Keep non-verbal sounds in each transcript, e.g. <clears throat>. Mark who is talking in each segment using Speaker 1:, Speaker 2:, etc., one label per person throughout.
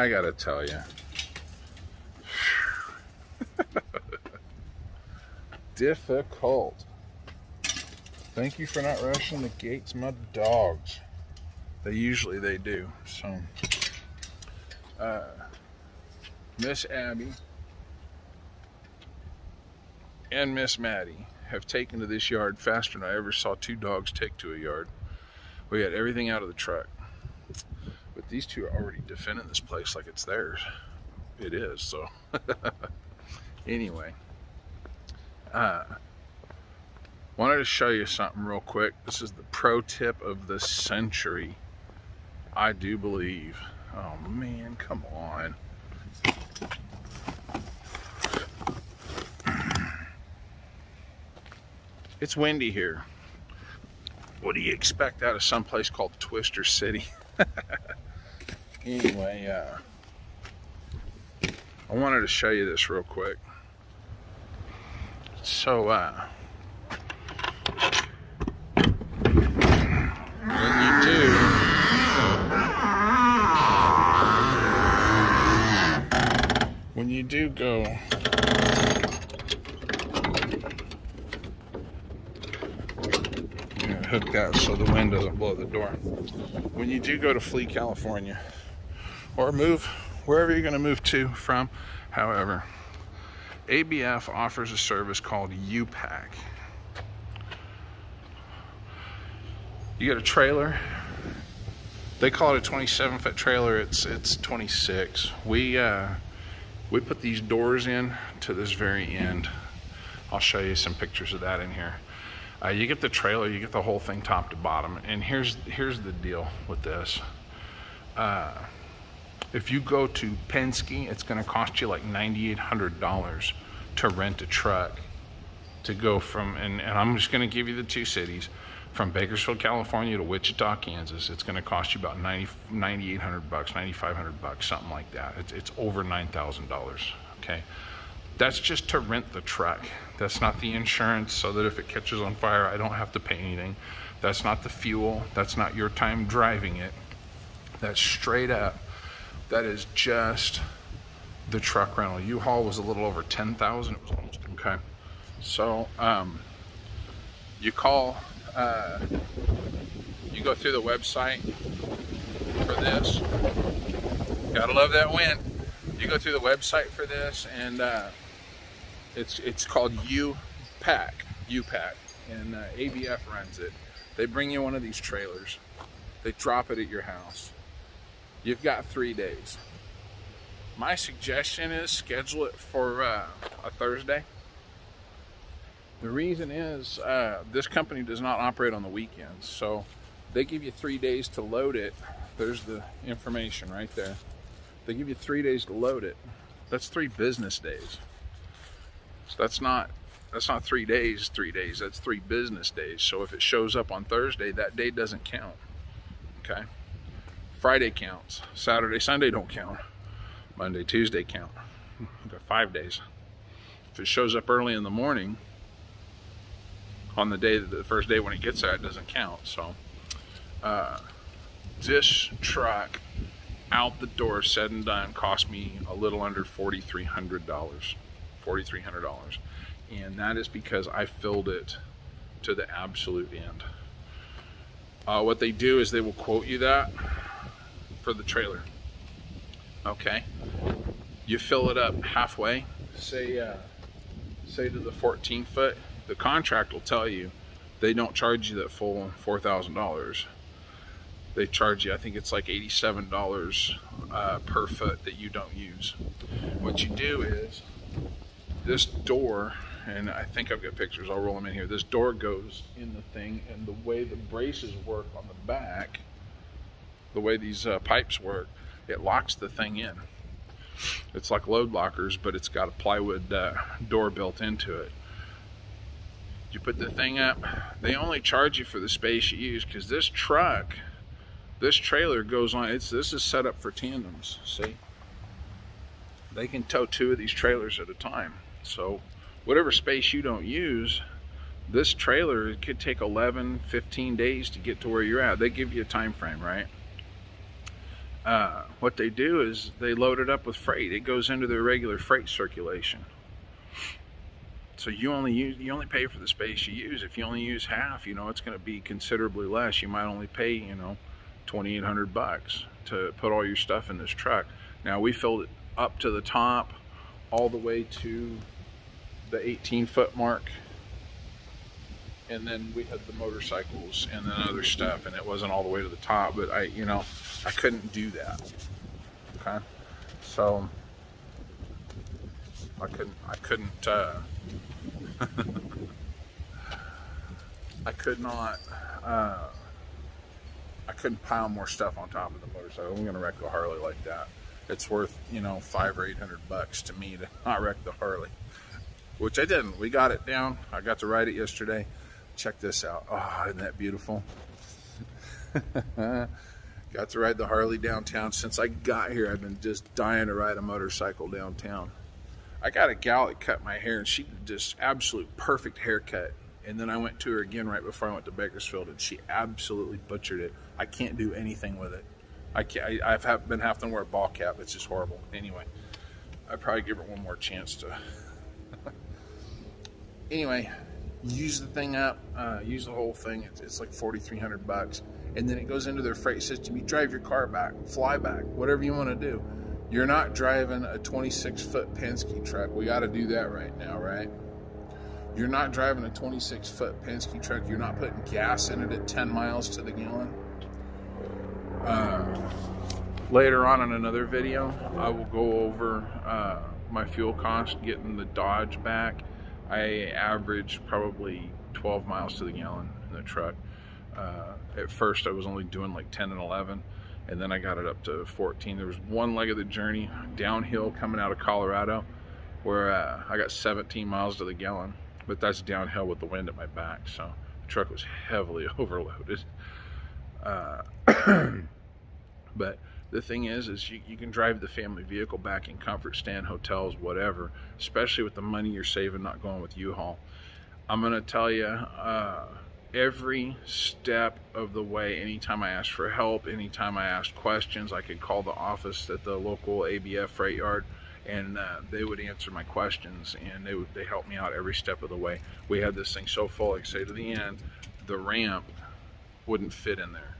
Speaker 1: I gotta tell you. <laughs> Difficult. Thank you for not rushing the gates, my dogs. They usually they do. So, uh, Miss Abby and Miss Maddie have taken to this yard faster than I ever saw two dogs take to a yard. We had everything out of the truck. But these two are already defending this place like it's theirs. It is, so. <laughs> anyway. Uh, wanted to show you something real quick. This is the pro tip of the century. I do believe. Oh man, come on. <clears throat> It's windy here. What do you expect out of some place called Twister City? <laughs> anyway, uh, I wanted to show you this real quick. So, uh, when you do, when you do go hook that so the wind doesn't blow the door. When you do go to Flee, California, or move wherever you're going to move to from, however, ABF offers a service called U-Pack. You get a trailer. They call it a 27 foot trailer. It's it's 26. We uh, we put these doors in to this very end. I'll show you some pictures of that in here. Uh, you get the trailer, you get the whole thing top to bottom. And here's here's the deal with this. Uh, if you go to Penske, it's going to cost you like $9,800 to rent a truck to go from, and, and I'm just going to give you the two cities, from Bakersfield, California to Wichita, Kansas. It's going to cost you about 90, 9,800 bucks, 9,500 bucks, something like that. It's, it's over $9,000. Okay. That's just to rent the truck. That's not the insurance so that if it catches on fire, I don't have to pay anything. That's not the fuel. That's not your time driving it. That's straight up. That is just the truck rental. U-Haul was a little over 10,000. It was almost, okay. So, um, you call, uh, you go through the website for this. Gotta love that wind. You go through the website for this and, uh, it's it's called U-Pack, U-Pack, and uh, ABF runs it. They bring you one of these trailers. They drop it at your house. You've got three days. My suggestion is schedule it for uh, a Thursday. The reason is uh, this company does not operate on the weekends, so they give you three days to load it. There's the information right there. They give you three days to load it. That's three business days. So that's not that's not three days, three days. That's three business days. So if it shows up on Thursday, that day doesn't count. Okay. Friday counts. Saturday, Sunday don't count. Monday, Tuesday count. <laughs> You've got five days. If it shows up early in the morning, on the day the first day when it gets there, it doesn't count. So uh, this truck out the door said and done cost me a little under forty three hundred dollars. $4,300. And that is because I filled it to the absolute end. Uh, what they do is they will quote you that for the trailer. Okay. You fill it up halfway. Say, uh, say to the 14 foot. The contract will tell you they don't charge you that full $4,000. They charge you, I think it's like $87 uh, per foot that you don't use. What you do is this door, and I think I've got pictures, I'll roll them in here. This door goes in the thing, and the way the braces work on the back, the way these uh, pipes work, it locks the thing in. It's like load lockers, but it's got a plywood uh, door built into it. You put the thing up, they only charge you for the space you use because this truck, this trailer goes on, it's this is set up for tandems, see? They can tow two of these trailers at a time. So whatever space you don't use, this trailer could take 11, 15 days to get to where you're at. They give you a time frame, right? Uh, what they do is they load it up with freight. It goes into their regular freight circulation. So you only use you only pay for the space you use. If you only use half, you know it's going to be considerably less. You might only pay you know 2,800 bucks to put all your stuff in this truck. Now we filled it up to the top, all the way to the 18 foot mark, and then we had the motorcycles and then other stuff, and it wasn't all the way to the top. But I, you know, I couldn't do that. Okay, so I couldn't. I couldn't. Uh, <laughs> I could not, uh, I couldn't pile more stuff on top of the motorcycle. I'm gonna wreck the Harley like that. It's worth, you know, five or eight hundred bucks to me to <laughs> not wreck the Harley, which I didn't. We got it down. I got to ride it yesterday. Check this out. Oh, isn't that beautiful? <laughs> got to ride the Harley downtown. Since I got here, I've been just dying to ride a motorcycle downtown. I got a gal that cut my hair and she did just absolute perfect haircut. And then I went to her again right before I went to Bakersfield and she absolutely butchered it. I can't do anything with it. I can't, I, have been having to wear a ball cap. It's just horrible. Anyway, I'd probably give her one more chance to. <laughs> anyway, use the thing up, uh, use the whole thing. It's, it's like 4,300 bucks. And then it goes into their freight system. You drive your car back, fly back, whatever you want to do. You're not driving a 26 foot Penske truck. We got to do that right now, right? You're not driving a 26 foot Penske truck. You're not putting gas in it at 10 miles to the gallon. Uh, later on in another video, I will go over uh, my fuel cost getting the Dodge back. I average probably 12 miles to the gallon in the truck. Uh, at first, I was only doing like 10 and 11 and then I got it up to 14. There was one leg of the journey downhill coming out of Colorado where uh, I got 17 miles to the gallon, but that's downhill with the wind at my back, so the truck was heavily <laughs> overloaded. Uh, <clears throat> but the thing is, is you, you can drive the family vehicle back in comfort, stand hotels, whatever, especially with the money you're saving not going with U-Haul. I'm going to tell you, uh, every step of the way. Anytime I asked for help, anytime I asked questions, I could call the office at the local ABF freight yard and uh, they would answer my questions and they would they helped me out every step of the way. We had this thing so full, like say to the end, the ramp wouldn't fit in there.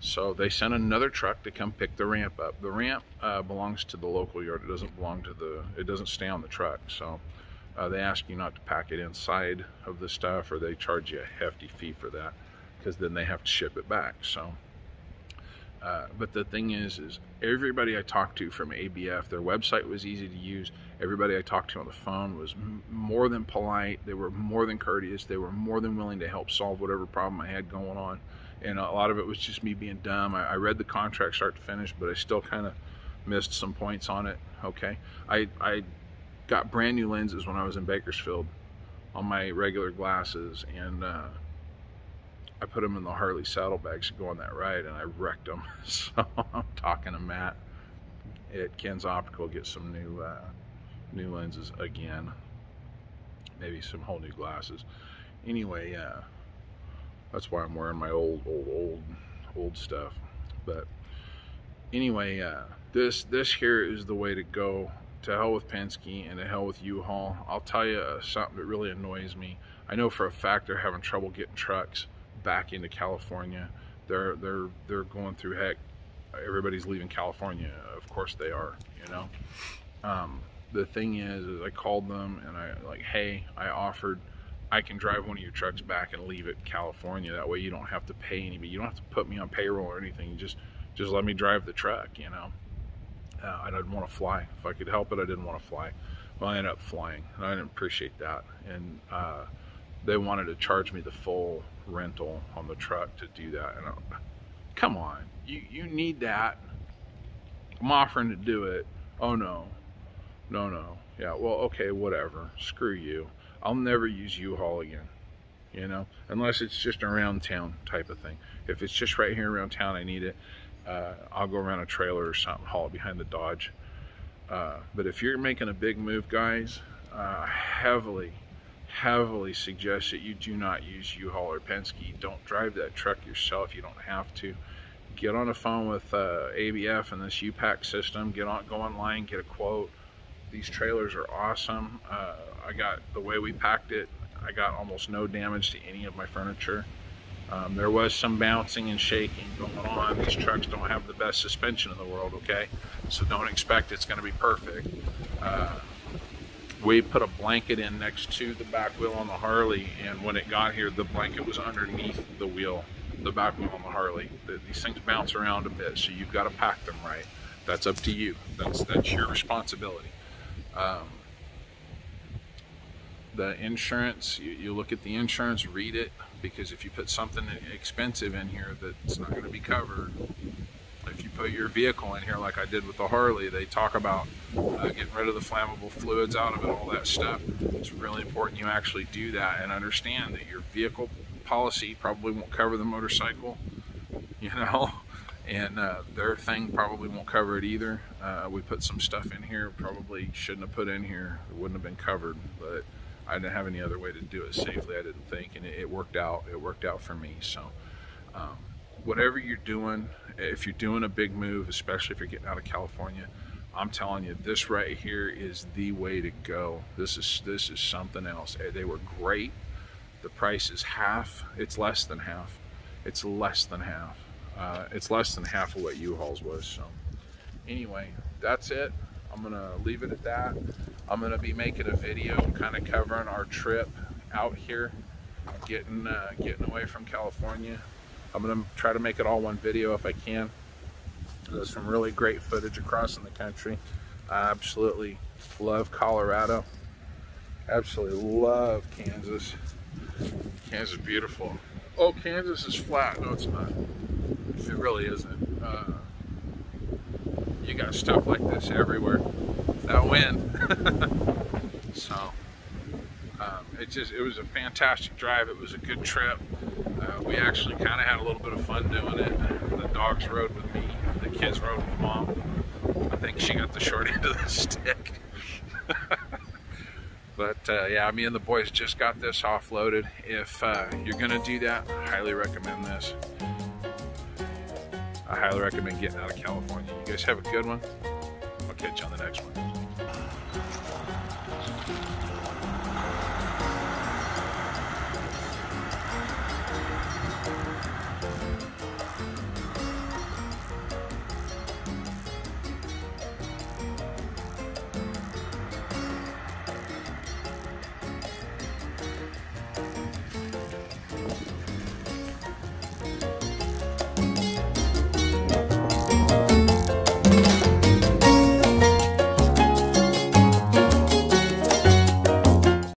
Speaker 1: So they sent another truck to come pick the ramp up. The ramp uh, belongs to the local yard. It doesn't belong to the, it doesn't stay on the truck. So uh, they ask you not to pack it inside of the stuff or they charge you a hefty fee for that because then they have to ship it back. So, uh, but the thing is, is everybody I talked to from ABF, their website was easy to use. Everybody I talked to on the phone was more than polite. They were more than courteous. They were more than willing to help solve whatever problem I had going on. And a lot of it was just me being dumb. I, I read the contract start to finish, but I still kind of missed some points on it. Okay, I I got brand new lenses when I was in Bakersfield on my regular glasses and uh, I put them in the Harley saddlebags to go on that ride and I wrecked them. <laughs> So I'm talking to Matt at Ken's Optical get some new uh, new lenses again. Maybe some whole new glasses. Anyway, uh, that's why I'm wearing my old, old, old, old stuff. But anyway, uh, this this here is the way to go to hell with Penske and to hell with U-Haul. I'll tell you uh, something that really annoys me. I know for a fact they're having trouble getting trucks back into California. They're they're they're going through heck. Everybody's leaving California. Of course they are. You know. Um, the thing is, is I called them and I like, hey, I offered. I can drive one of your trucks back and leave it California. That way you don't have to pay anybody. You don't have to put me on payroll or anything. You just just let me drive the truck. You know. Uh, I didn't want to fly. If I could help it, I didn't want to fly. Well, I ended up flying, and I didn't appreciate that. And uh, they wanted to charge me the full rental on the truck to do that. And I, come on, you you need that. I'm offering to do it. Oh no, no, no. Yeah, well, okay, whatever. Screw you. I'll never use U-Haul again. You know, unless it's just around town type of thing. If it's just right here around town, I need it uh, I'll go around a trailer or something, haul it behind the Dodge. Uh, but if you're making a big move, guys, uh, heavily, heavily suggest that you do not use U-Haul or Penske. Don't drive that truck yourself. You don't have to. get on the phone with uh, ABF and this U-Pack system. Get on, go online, get a quote. These trailers are awesome. Uh, I got the way we packed it. I got almost no damage to any of my furniture. Um, there was some bouncing and shaking going on. These trucks don't have the best suspension in the world, okay? So don't expect it's going to be perfect. Uh, we put a blanket in next to the back wheel on the Harley, and when it got here, the blanket was underneath the wheel, the back wheel on the Harley. The, these things bounce around a bit, so you've got to pack them right. That's up to you. That's that's your responsibility. Um, the insurance, you, you look at the insurance, read it, because if you put something expensive in here that's not going to be covered, if you put your vehicle in here like I did with the Harley, they talk about uh, getting rid of the flammable fluids out of it, all that stuff. It's really important you actually do that and understand that your vehicle policy probably won't cover the motorcycle, <laughs> you know, and uh, their thing probably won't cover it either. Uh, we put some stuff in here, probably shouldn't have put in here. It wouldn't have been covered, but I didn't have any other way to do it safely. I didn't think, and it, it worked out. It worked out for me. So, um, whatever you're doing, if you're doing a big move, especially if you're getting out of California, I'm telling you, this right here is the way to go. This is this is something else. Eh, they were great. The price is half. It's less than half. It's less than half. Uh, it's less than half of what U-Haul's was. So, anyway, that's it. I'm gonna leave it at that. I'm gonna be making a video kind of covering our trip out here, getting uh, getting away from California. I'm gonna try to make it all one video if I can. There's some really great footage across in the country. I absolutely love Colorado. Absolutely love Kansas. Kansas is beautiful. Oh, Kansas is flat. No, it's not. It really isn't. Uh, you got stuff like this everywhere. That wind. <laughs> so um, it just it was a fantastic drive. It was a good trip. Uh, we actually kind of had a little bit of fun doing it. The dogs rode with me. The kids rode with mom. I think she got the short <laughs> end of the stick. <laughs> but uh, yeah, me and the boys just got this offloaded. If uh, you're gonna do that, I highly recommend this. I highly recommend getting out of California. You guys have a good one. I'll catch you on the next one.